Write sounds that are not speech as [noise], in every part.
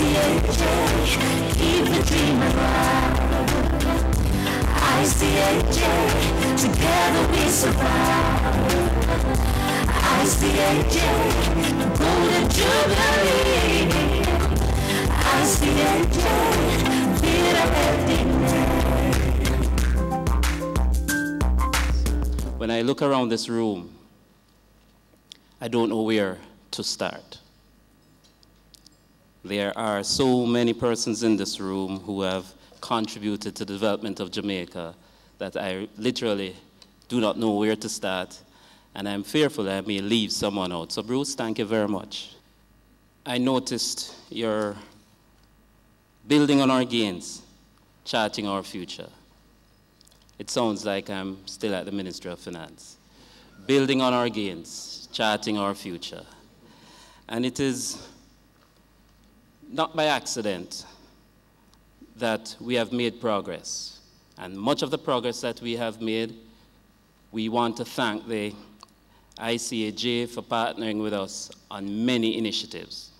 Keep the dream alive. Together we survive. Golden Jubilee. When I look around this room, I don't know where to start. There are so many persons in this room who have contributed to the development of Jamaica that I literally do not know where to start, and I'm fearful I may leave someone out. So, Bruce, thank you very much. I noticed your building on our gains, charting our future. It sounds like I'm still at the Ministry of Finance. Building on our gains, charting our future. And it is not by accident that we have made progress. And much of the progress that we have made, we want to thank the ICAJ for partnering with us on many initiatives.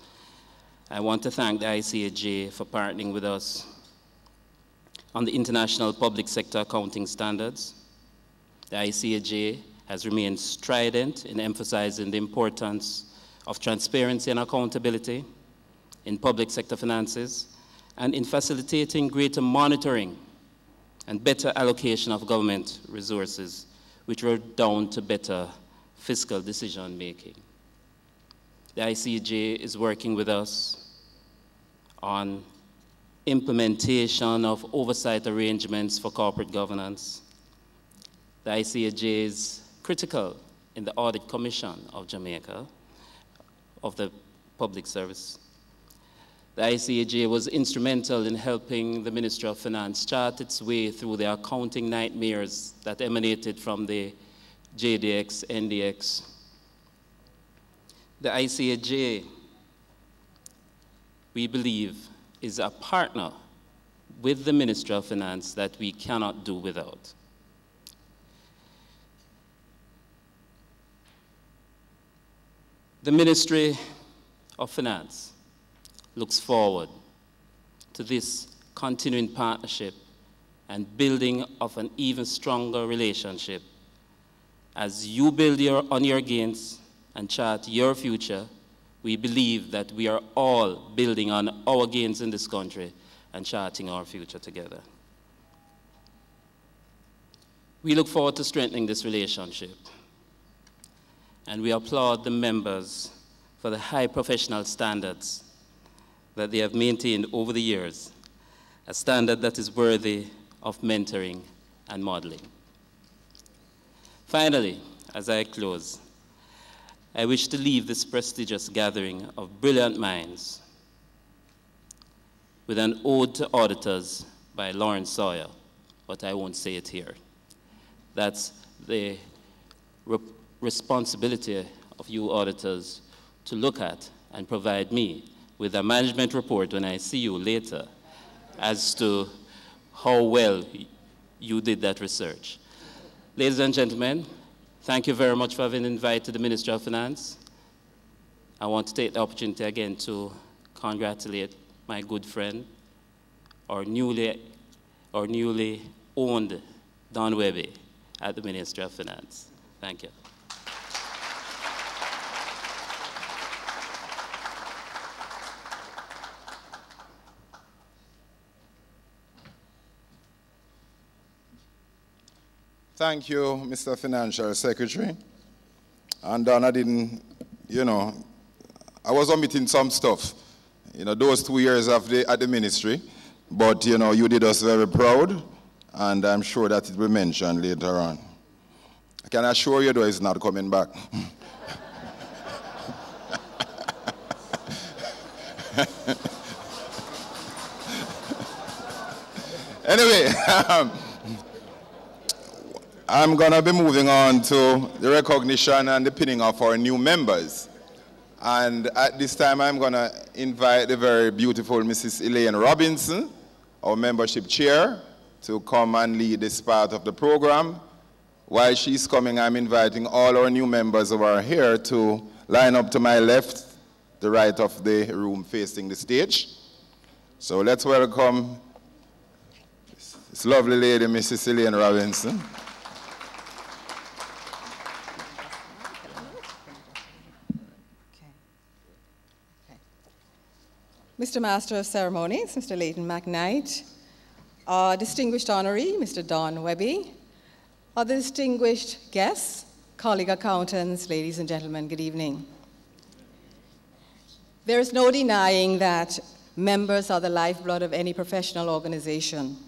I want to thank the ICAJ for partnering with us on the International Public Sector Accounting Standards. The ICAJ has remained strident in emphasizing the importance of transparency and accountability in public sector finances and in facilitating greater monitoring and better allocation of government resources, which were down to better fiscal decision making. The ICJ is working with us on implementation of oversight arrangements for corporate governance. The ICJ is critical in the Audit Commission of Jamaica, of the Public Service. The ICAJ was instrumental in helping the Ministry of Finance chart its way through the accounting nightmares that emanated from the JDX, NDX. The ICAJ, we believe, is a partner with the Ministry of Finance that we cannot do without. The Ministry of Finance looks forward to this continuing partnership and building of an even stronger relationship as you build your, on your gains and chart your future we believe that we are all building on our gains in this country and charting our future together. We look forward to strengthening this relationship. And we applaud the members for the high professional standards that they have maintained over the years, a standard that is worthy of mentoring and modeling. Finally, as I close, I wish to leave this prestigious gathering of brilliant minds with an ode to auditors by Lawrence Sawyer, but I won't say it here. That's the re responsibility of you auditors to look at and provide me with a management report when I see you later as to how well you did that research. Ladies and gentlemen, Thank you very much for having invited the Minister of Finance. I want to take the opportunity again to congratulate my good friend, our newly, our newly owned Don Wehby at the Ministry of Finance. Thank you. Thank you, Mr. Financial Secretary. And I didn't, you know, I was omitting some stuff. You know, those two years of the, at the ministry, but, you know, you did us very proud, and I'm sure that it will be mentioned later on. I can assure you, though, it's not coming back. [laughs] anyway, [laughs] um, I'm going to be moving on to the recognition and the pinning of our new members. And at this time, I'm going to invite the very beautiful Mrs. Elaine Robinson, our membership chair, to come and lead this part of the program. While she's coming, I'm inviting all our new members who are here to line up to my left, the right of the room facing the stage. So let's welcome this lovely lady, Mrs. Elaine Robinson. Mr. Master of Ceremonies, Mr. Leighton McKnight, our distinguished honoree, Mr. Don Wehby, other distinguished guests, colleague accountants, ladies and gentlemen, good evening. There is no denying that members are the lifeblood of any professional organization.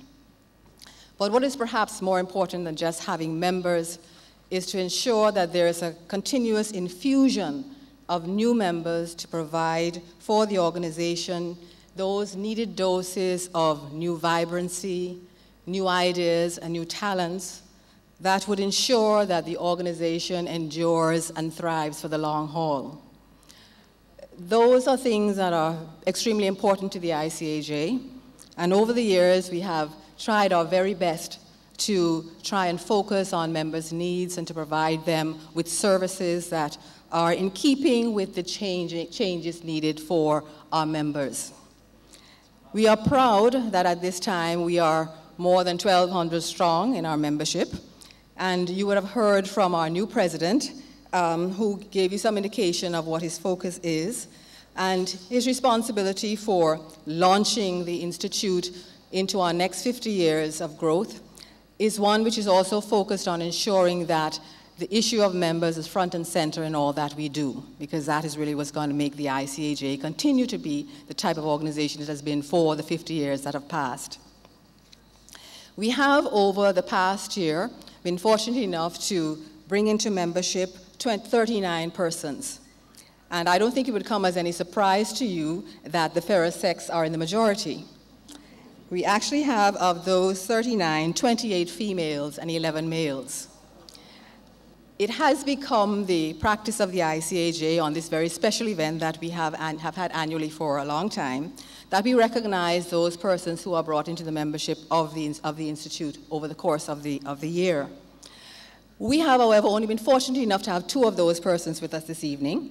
But what is perhaps more important than just having members is to ensure that there is a continuous infusion of new members to provide for the organization those needed doses of new vibrancy, new ideas, and new talents that would ensure that the organization endures and thrives for the long haul. Those are things that are extremely important to the ICAJ, and over the years we have tried our very best to try and focus on members' needs and to provide them with services that are in keeping with the change, changes needed for our members. We are proud that at this time we are more than 1,200 strong in our membership, and you would have heard from our new president, um, who gave you some indication of what his focus is, and his responsibility for launching the Institute into our next 50 years of growth is one which is also focused on ensuring that the issue of members is front and center in all that we do, because that is really what's going to make the ICAJ continue to be the type of organization it has been for the 50 years that have passed. We have, over the past year, been fortunate enough to bring into membership 39 persons. And I don't think it would come as any surprise to you that the fairer sex are in the majority. We actually have, of those 39, 28 females and 11 males. It has become the practice of the ICAJ on this very special event that we have, and have had annually for a long time that we recognize those persons who are brought into the membership of the, of the Institute over the course of the, of the year. We have, however, only been fortunate enough to have two of those persons with us this evening,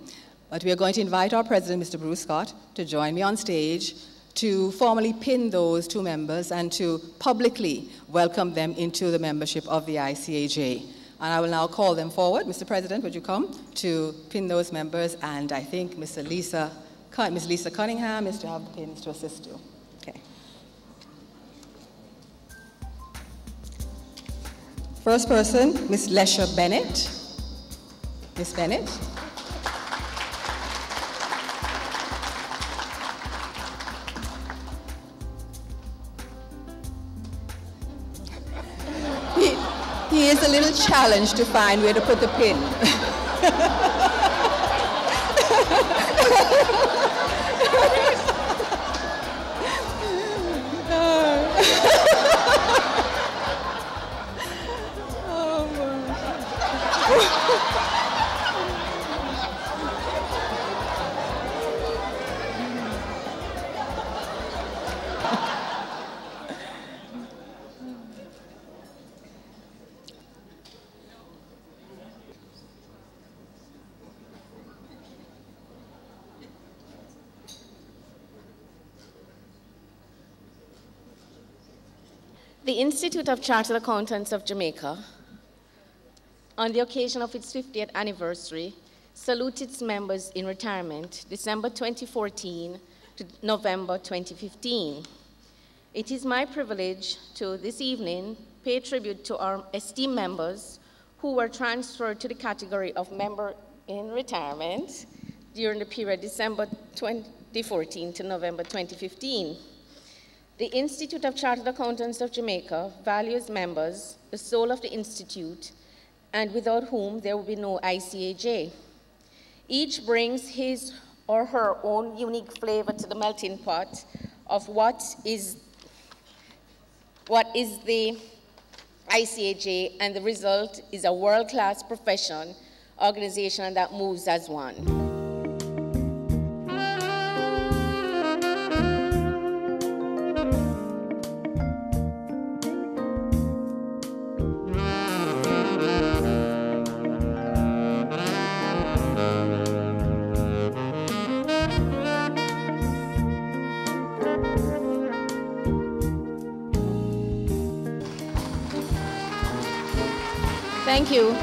but we are going to invite our president, Mr. Bruce Scott, to join me on stage to formally pin those two members and to publicly welcome them into the membership of the ICAJ. And I will now call them forward. Mr. President, would you come to pin those members? And I think Mr. Lisa, Ms. Lisa Cunningham is to have the pins to assist you. Okay. First person, Ms. Lesha Bennett. Ms. Bennett. He is a little challenged to find where to put the pin. The [laughs] Institute of Chartered Accountants of Jamaica, on the occasion of its 50th anniversary, salutes its members in retirement December 2014 to November 2015. It is my privilege to this evening pay tribute to our esteemed members who were transferred to the category of member in retirement during the period December 2014 to November 2015. The Institute of Chartered Accountants of Jamaica values members, the soul of the Institute, and without whom there would be no ICAJ. Each brings his or her own unique flavor to the melting pot of what is, what is the ICAJ, and the result is a world-class profession organization that moves as one. You.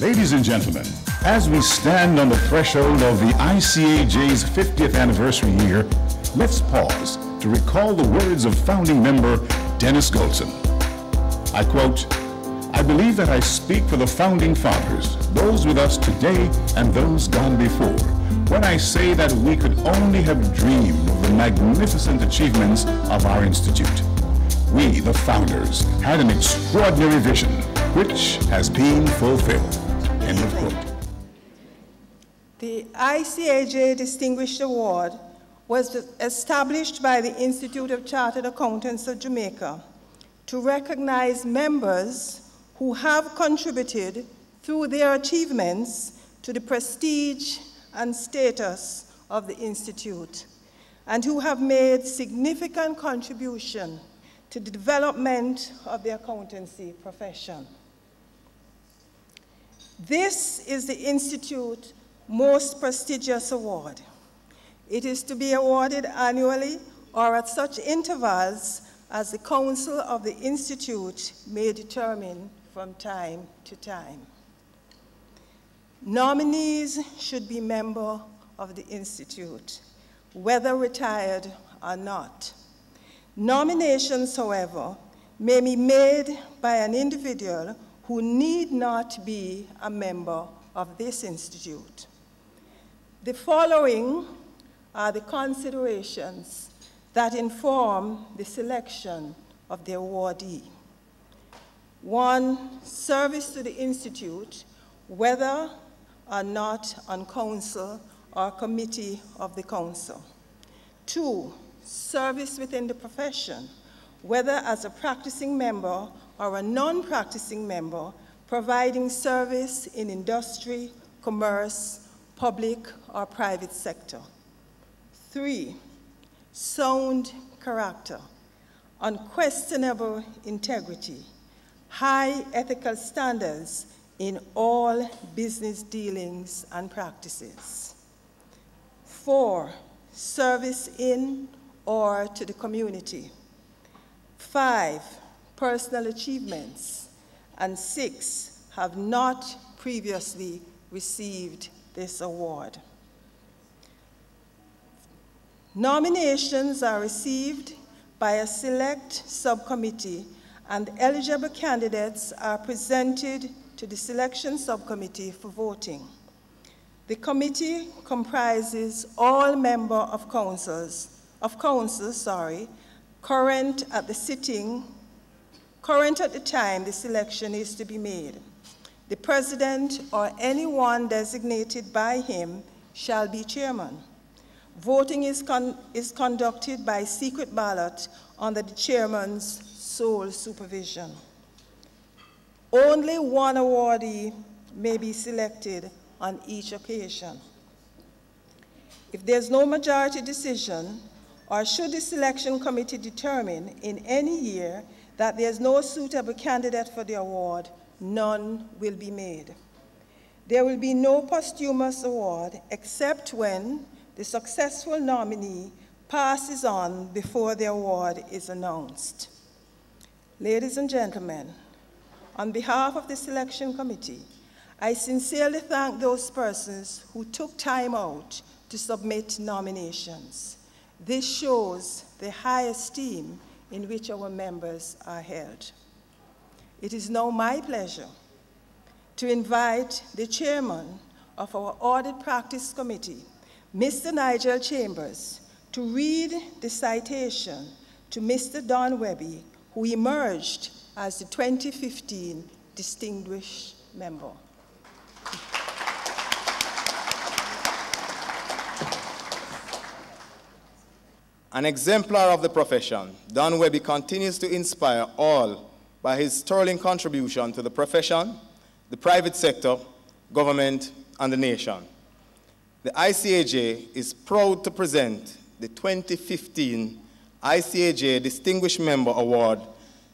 Ladies and gentlemen, as we stand on the threshold of the ICAJ's 50th anniversary year, let's pause to recall the words of founding member Dennis Goldson. I quote, I believe that I speak for the founding fathers, those with us today and those gone before, when I say that we could only have dreamed of the magnificent achievements of our institute. We, the founders, had an extraordinary vision, which has been fulfilled. End of quote. The ICAJ Distinguished Award was established by the Institute of Chartered Accountants of Jamaica to recognize members who have contributed through their achievements to the prestige and status of the Institute and who have made significant contribution to the development of the accountancy profession. This is the Institute's most prestigious award. It is to be awarded annually or at such intervals as the Council of the Institute may determine from time to time. Nominees should be members of the Institute, whether retired or not. Nominations, however, may be made by an individual who need not be a member of this institute. The following are the considerations that inform the selection of the awardee. One, service to the Institute, whether or not on council or committee of the council. Two, service within the profession, whether as a practicing member or a non-practicing member, providing service in industry, commerce, public or private sector. Three, sound character, unquestionable integrity, high ethical standards in all business dealings and practices. Four, service in or to the community. Five, personal achievements. And six, have not previously received this award. Nominations are received by a select subcommittee and eligible candidates are presented to the selection subcommittee for voting. The committee comprises all member of councils, of councils, sorry, current at the sitting, current at the time the selection is to be made. The president or anyone designated by him shall be chairman. Voting is, con is conducted by secret ballot under the chairman's sole supervision. Only one awardee may be selected on each occasion. If there's no majority decision, or should the selection committee determine in any year that there's no suitable candidate for the award, none will be made. There will be no posthumous award except when the successful nominee passes on before the award is announced. Ladies and gentlemen, on behalf of the selection committee, I sincerely thank those persons who took time out to submit nominations. This shows the high esteem in which our members are held. It is now my pleasure to invite the chairman of our Audit Practice Committee, Mr. Nigel Chambers, to read the citation to Mr. Don Wehby who emerged as the 2015 Distinguished Member. An exemplar of the profession, Don Wehby continues to inspire all by his sterling contribution to the profession, the private sector, government, and the nation. The ICAJ is proud to present the 2015 ICAJ Distinguished Member Award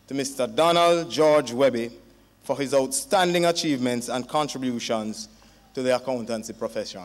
to Mr. Donald George Wehby for his outstanding achievements and contributions to the accountancy profession.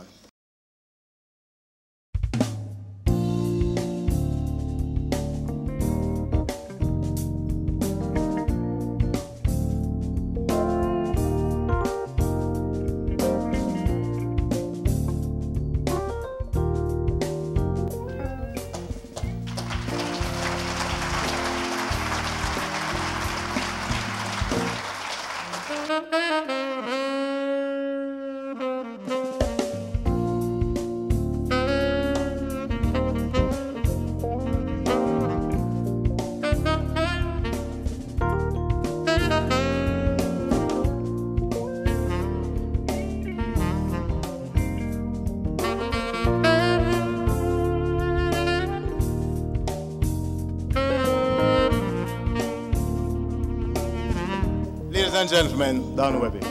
And gentlemen, Don Wehby.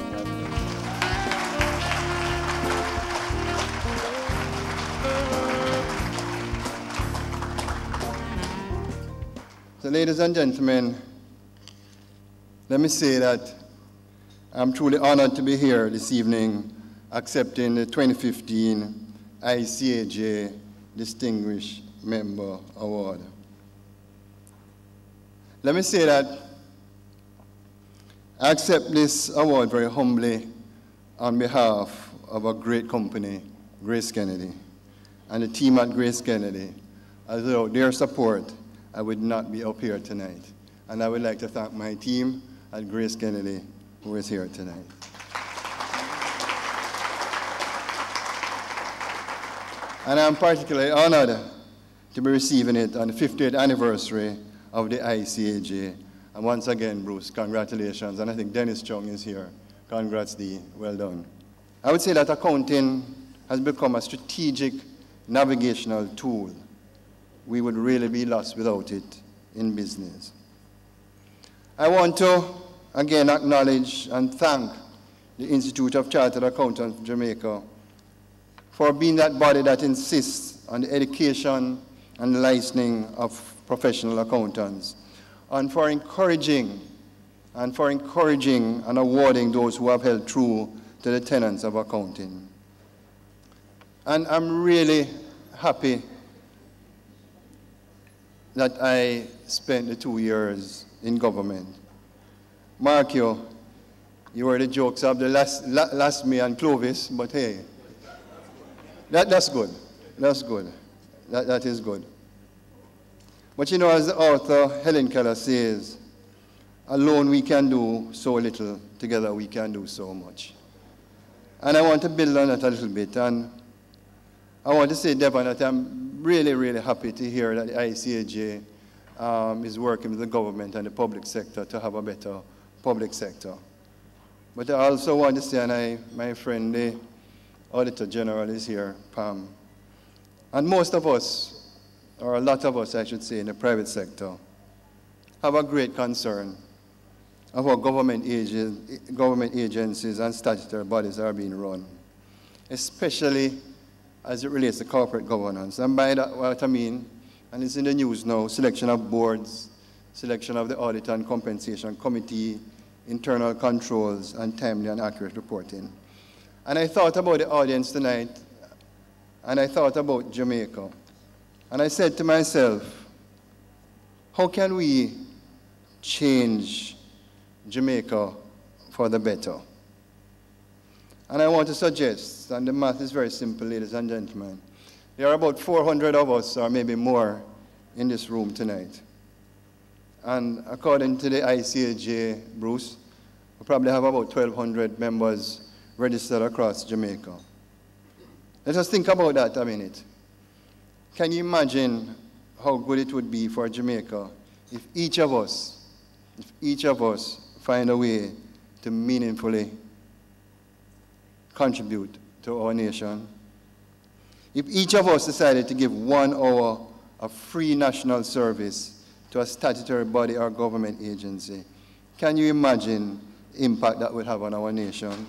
So, ladies and gentlemen, let me say that I'm truly honored to be here this evening accepting the 2015 ICAJ Distinguished Member Award. Let me say that I accept this award very humbly on behalf of a great company, Grace Kennedy, and the team at Grace Kennedy. Without their support, I would not be up here tonight. And I would like to thank my team at Grace Kennedy who is here tonight. And I'm particularly honored to be receiving it on the 50th anniversary of the ICAJ. And once again, Bruce, congratulations. And I think Dennis Chung is here. Congrats, D. Well done. I would say that accounting has become a strategic navigational tool we would really be lost without it in business. I want to again acknowledge and thank the Institute of Chartered Accountants of Jamaica for being that body that insists on the education and licensing of professional accountants and for encouraging and for encouraging and awarding those who have held true to the tenets of accounting. And I'm really happy that I spent the two years in government. Mark, you, you were the jokes of the last, last me and Clovis, but hey, that, that's good. That's good. That, that is good. But you know, as the author Helen Keller says, alone we can do so little, together we can do so much. And I want to build on that a little bit. And I want to say, Devon, that I'm really, really happy to hear that the ICAJ um, is working with the government and the public sector to have a better public sector. But I also want to say, and I, my friend, the Auditor General is here, Pam, and most of us, or a lot of us, I should say, in the private sector, have a great concern of how government, agent, government agencies and statutory bodies are being run, especially as it relates to corporate governance. And by that, what I mean, and it's in the news now, selection of boards, selection of the Audit and Compensation Committee, internal controls, and timely and accurate reporting. And I thought about the audience tonight, and I thought about Jamaica. And I said to myself, how can we change Jamaica for the better? And I want to suggest, and the math is very simple, ladies and gentlemen. There are about 400 of us, or maybe more, in this room tonight. And according to the ICAJ, Bruce, we probably have about 1,200 members registered across Jamaica. Let us think about that a minute. Can you imagine how good it would be for Jamaica if each of us, if each of us find a way to meaningfully contribute to our nation. If each of us decided to give one hour of free national service to a statutory body or government agency, can you imagine the impact that would have on our nation?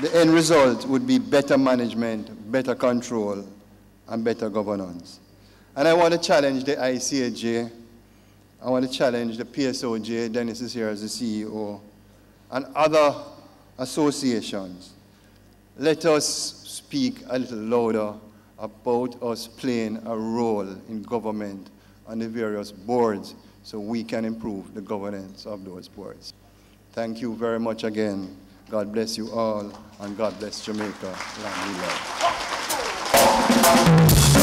The end result would be better management, better control, and better governance. And I want to challenge the ICAJ. I want to challenge the PSOJ. Dennis is here as the CEO and other associations, let us speak a little louder about us playing a role in government and the various boards so we can improve the governance of those boards. Thank you very much again. God bless you all, and God bless Jamaica. Long